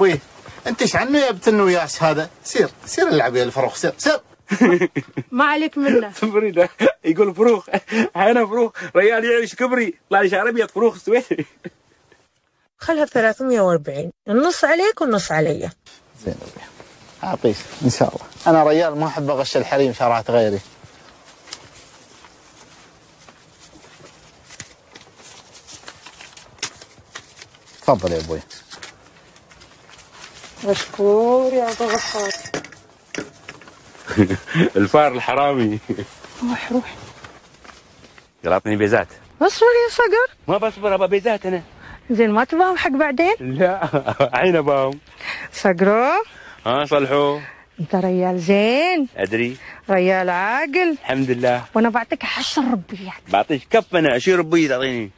أبوي انت إيش عنه يا بتنو ياس هذا؟ سير سير العب يا الفروخ سير سير. ما عليك منه. فريدة يقول فروخ أنا فروخ ريال يعيش كبري. طلع لي شعر ابيض فروخ سويتي خلها 340 النص عليك والنص علي. زين اعطيك إن شاء الله. أنا ريال ما أحب أغش الحريم شرعت غيري. تفضل يا أبوي. مشكور يا أبو غفار. الفار الحرامي. روح روح. يلا بيزات. اصبر يا صقر. ما بصبر ابى بيزات أنا. زين ما تباهم حق بعدين؟ لا عين باهم صقرو. ها صلحوا انت ريال زين. أدري. ريال عاقل. الحمد لله. وأنا بعطيك عشر ربيات. بعطيك كف أنا اشير ربي تعطيني.